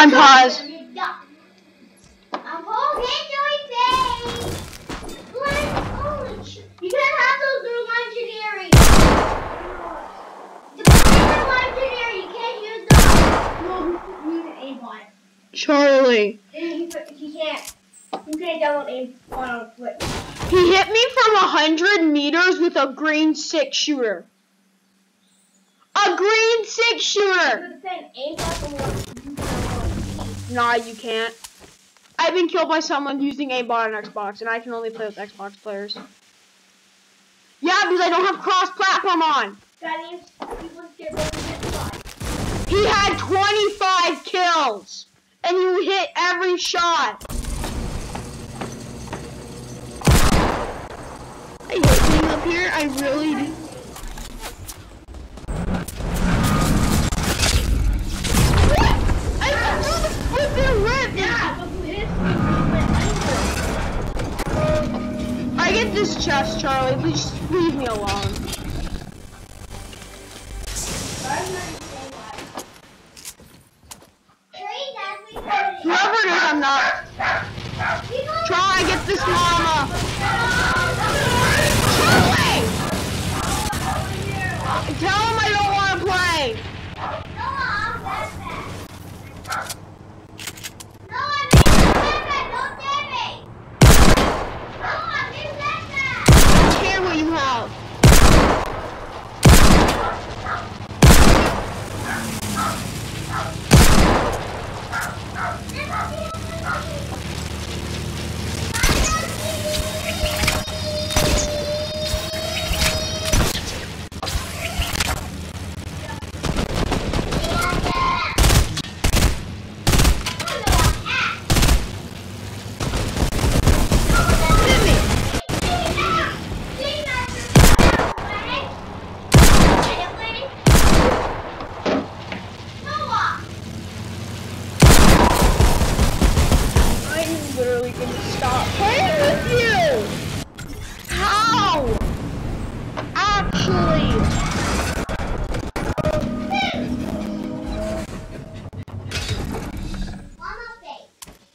I'm paused. I'm okay, Joey Face. Glenn, holy sh- You can't have those through legendary. The they're legendary, you can't use them. No, use an aimbot. Charlie. You you can't. You can't download aim on Switch. He hit me from a hundred meters with a green six shooter. A green six shooter. Nah, you can't. I've been killed by someone using aimbot on Xbox, and I can only play with Xbox players. Yeah, because I don't have cross-platform on. That means people get rid of this spot. He had 25 kills, and you hit every shot. I hate being up here. I really do.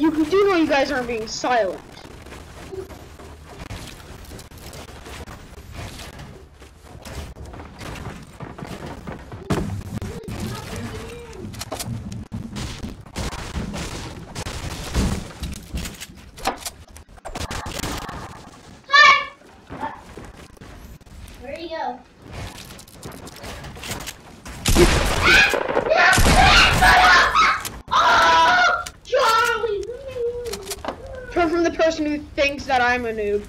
You do know you guys aren't being silent. Hi! Where do you go? Oh, Charlie! Turn from the person who thinks that I'm a noob.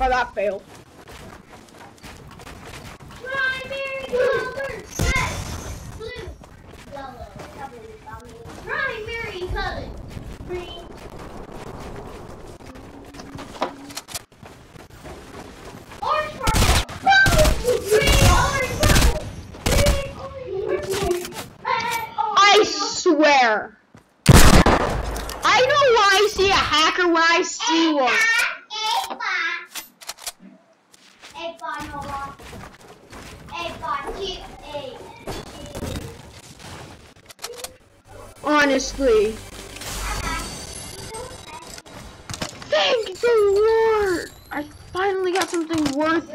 Oh, that failed. Primary green. Swear. I know why I see a hacker when I see one. Honestly. Thank the Lord. I finally got something worth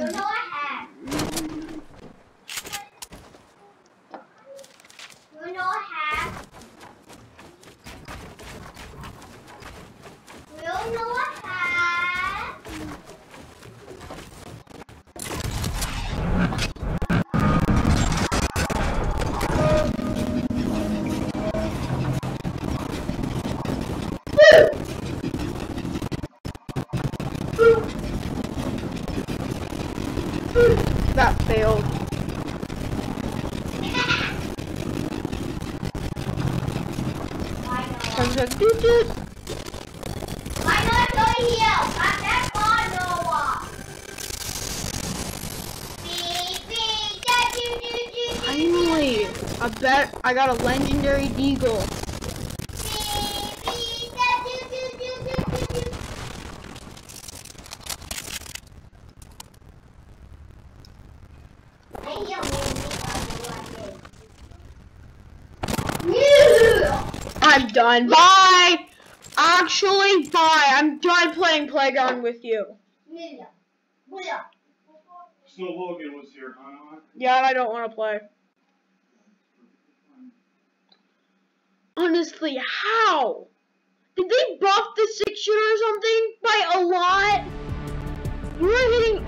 That failed. I'm just. I bet I got a legendary deagle. I'm done. Bye. Actually, bye. I'm done playing Playground with you. Mila. Mila. So Logan was here, huh? Yeah, I don't want to play. Honestly, how? Did they buff the six shooter or something by a lot? You were hitting